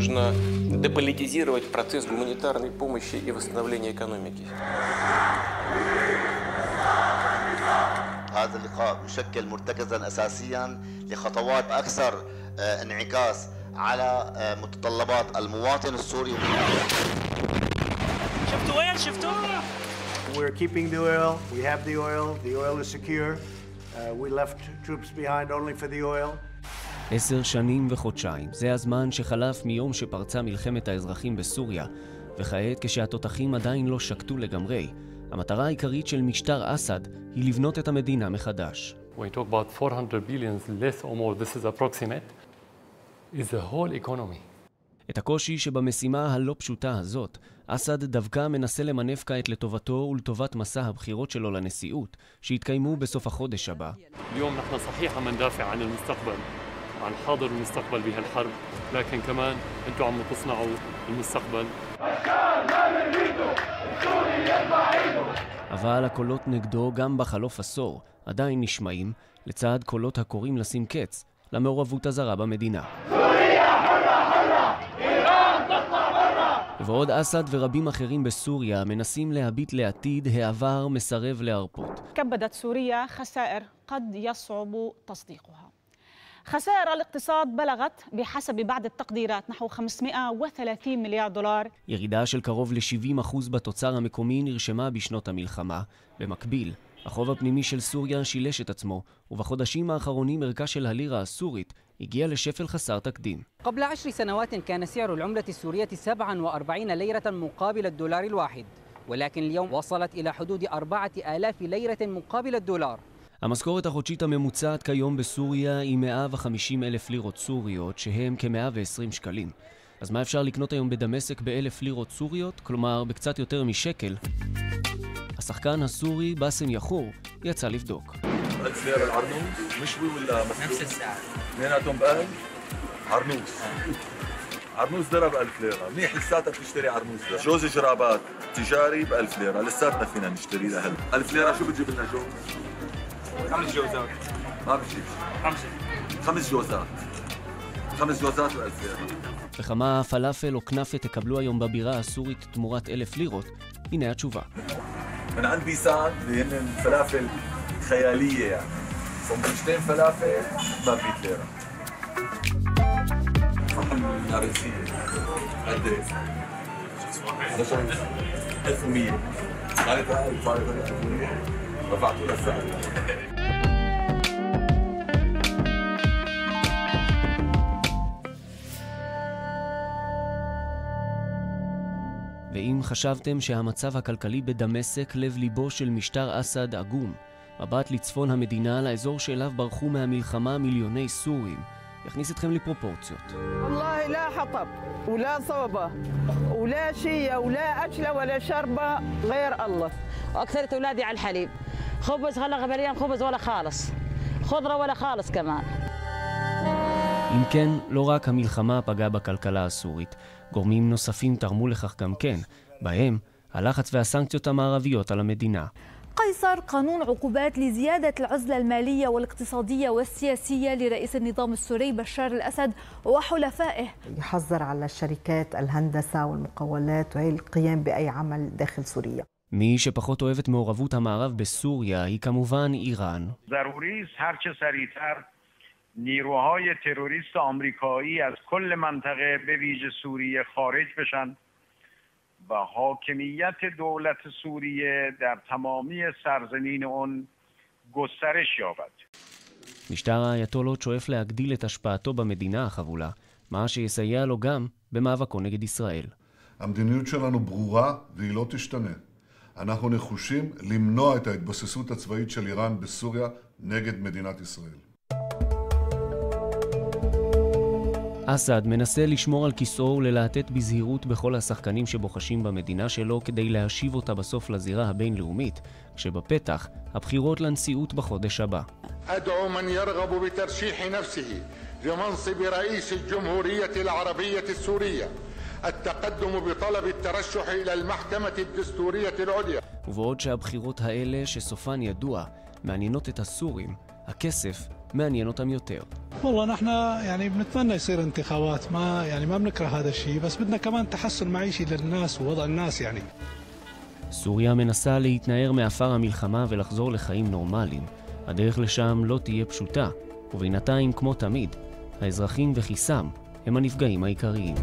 нужно деполитизировать процесс гуманитарной помощи и восстановления экономики. هذا اللقاء يشكل مرتكزا اساسيا لخطوات اكثر انعكاس على متطلبات المواطن السوري شفتوا وين شفتوا We're keeping the oil. We have the oil. The oil is secure. Uh, we left troops behind only for the oil. עשר שנים וחודשיים, זה הזמן שחלף מיום שפרצה מלחמת האזרחים בסוריה, וכעת כשהתותחים עדיין לא שקטו לגמרי, המטרה העיקרית של משטר אסד היא לבנות את המדינה מחדש. When you talk about 400 billions less or more, this is approximate, is the whole economy. את הקושי שבמשימה הלא פשוטה הזאת, אסד דווקא מנסה למנף כעת לטובתו ולטובת מסע הבחירות שלו לנשיאות, שיתקיימו בסוף החודש הבא. اليوم نحن صحيح عم ندافع عن المستقبل عن حاضر المستقبل بهالحرب لكن كمان انتم عم تصنعوا المستقبل אבל הקולות נגדו גם בחלוף עשור עדיין נשמעים, לצד קולות הקוראים לשים קץ למעורבות הזרה במדינה. ובעוד אסד ורבים אחרים בסוריה מנסים להביט לעתיד, העבר מסרב להרפות. كبدت سوريا خسائر قد يصعب تصديقها خسائر الاقتصاد بلغت بحسب بعض التقديرات نحو 530 מיליארד דולר. ירידה של קרוב ל-70% בתוצר המקומי נרשמה בשנות המלחמה. במקביל, החוב הפנימי של סוריה שילש את עצמו, ובחודשים האחרונים ערכה של הלירה הסורית הגיע לשפל חסר תקדים. قبل عشر سنوات كان سعر العملة السورية 47 ليرة مقابل الدولار الواحد ولكن اليوم وصلت إلى حدود 4000 ليرة مقابل الدولار המשכורת החודשית הממוצעת כיום בסוריה היא 150 אלף לירות סוריות, שהם כ-120 שקלים. אז מה אפשר לקנות היום בדמשק באלף לירות סוריות? כלומר, בקצת יותר משקל? השחקן הסורי באסם יחור יצא לבדוק. ألف ليرة العرنوس مشوي ولا مسلوق؟ نفس السعر اثنيناتهم بألف عرنوس عرنوس درة بألف ليرة منيح لساتها بتشتري عرنوس ده جوز جرابات تجاري بألف ليرة لساتنا فينا نشتري لهلا ألف ليرة شو بتجيب لنا جوز؟ خمس جوزات ما بجيب خمسة خمس جوزات خمس جوزات بألف ليرة וכמה פלאפל או כנאפה תקבלו היום בבירה הסורית תמורת אלף לירות? הנה התשובה. من عند بيسان هن الفلافل خيالية يعني سندويشتين فلافل ب 100 ليرة نارنسية قد ايه؟ 1100 معناتها 1000 معناتها 1100 رفعتوا للسعر ואם חשבתם שהמצב הכלכלי בדמשק לב ליבו של משטר אסד עגום, מבט לצפון המדינה, לאזור שאליו ברחו מהמלחמה מיליוני סורים, יכניס אתכם לפרופורציות. والله لا حطب ولا صوبة ولا شيء ولا أكلة ولا شربة غير الله واكثرت اولادي على الحليب خبز هلا غبريان خبز ولا خالص خضره ولا خالص كمان אם כן, לא רק המלחמה פגעה בכלכלה הסורית, גורמים נוספים תרמו לכך גם כן, בהם הלחץ והסנקציות המערביות על המדינה. قيصر قانون عقوبات لزيادة العزلة المالية والاقتصادية والسياسية لرئيس النظام السوري بشار الأسد وحلفائه يحظر على الشركات الهندسة والمقاولات وهي القيام بأي عمل داخل سوريا מי שפחות אוהב את מעורבות המערב בסוריה היא כמובן איראן. ضروری است هرچه سریعتر نیروهای تروریست آمریکایی از کل منطقه به ویژه سوریه خارج بشن و حاکمیت دولت سوریه در تمامی سرزمین اون گسترش یابد. משטר האייתולות שואף להגדיל את השפעתו במדינה החבולה, מה שיסייע לו גם במאבקו נגד ישראל. המדיניות שלנו ברורה והיא לא תשתנה. אנחנו נחושים למנוע את ההתבססות הצבאית של איראן בסוריה נגד מדינת ישראל. אסד מנסה לשמור על כיסאו וללהטט בזהירות בכל השחקנים שבוחשים במדינה שלו כדי להשיב אותה בסוף לזירה הבינלאומית, כשבפתח הבחירות לנשיאות בחודש הבא. أدعو من يرغب بترشيح نفسه لمنصب رئيس الجمهورية العربية السورية التقدم بطلب الترشح إلى المحكمة الدستورية العليا ובעוד שהבחירות האלה, שסופן ידוע, מעניינות את הסורים, הכסף מעניין אותם יותר. والله نحن يعني بنتمنى يصير انتخابات ما يعني ما بنكره هذا الشيء بس بدنا كمان تحسن معيشي للناس ووضع الناس يعني סוריה מנסה להתנער מעפר המלחמה ולחזור לחיים נורמליים. הדרך לשם לא תהיה פשוטה, ובינתיים, כמו תמיד, האזרחים וכיסם הם הנפגעים העיקריים.